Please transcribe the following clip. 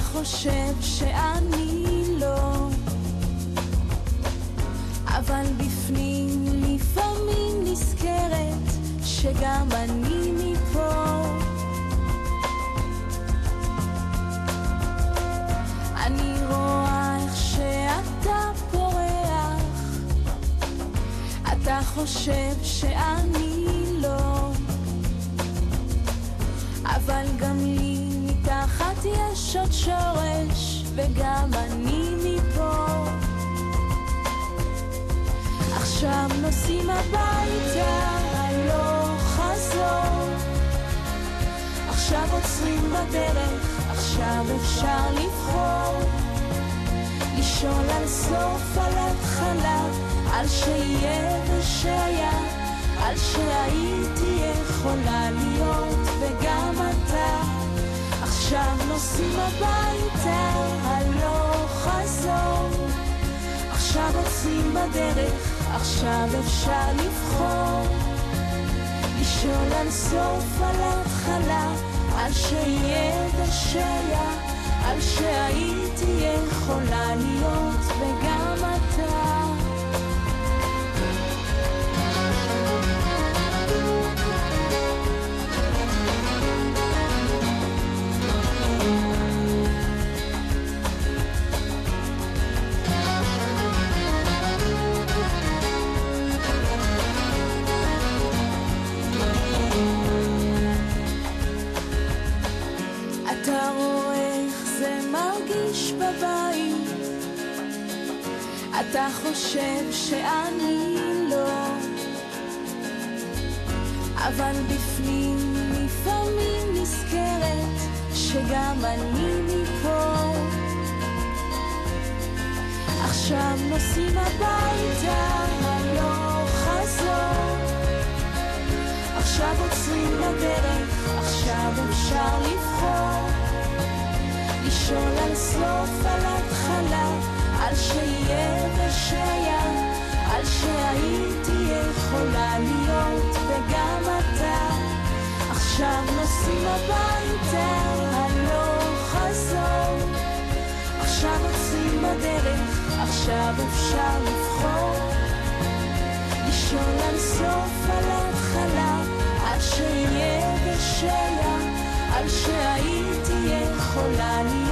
חושב שאני לא, אבל בפנים לפעמים נזכרת שגם אני מפה. אני רואה איך שאתה פורח, אתה חושב שאני מתחת יש עוד שורש, וגם אני מפה. עכשיו נוסעים הביתה, הלוך חזור. עכשיו עוצרים בדרך, עכשיו אפשר לבחור. לשאול על סוף, על התחלה, על שיהיה ושהיה, על שהייתי יכולה להיות. עכשיו נוסעים הביתה, הלוך חזור. עכשיו עוצרים בדרך, עכשיו אפשר לבחור. לשאול על סוף, על התחלה, על שיהיה ושהיה, על שהייתי יכולה להיות, אתה רואה איך זה מרגיש בבית. אתה חושב שאני לא אבל בפנים לפעמים נזכרת שגם אני מפה. עכשיו נוסעים הביתה, הלוך חזור. עכשיו עוצרים בדרך, עכשיו אפשר לבחור. לשאול על סוף, על התחלה, על שיהיה ושהיה, על שהייתי יכולה להיות, וגם אתה. עכשיו נוסעים הביתה, הלוך חזור. עכשיו עוצרים בדרך, עכשיו אפשר לבחור. לשאול על סוף, על התחלה, על שיהיה ושהיה, על שהייתי יכולה להיות,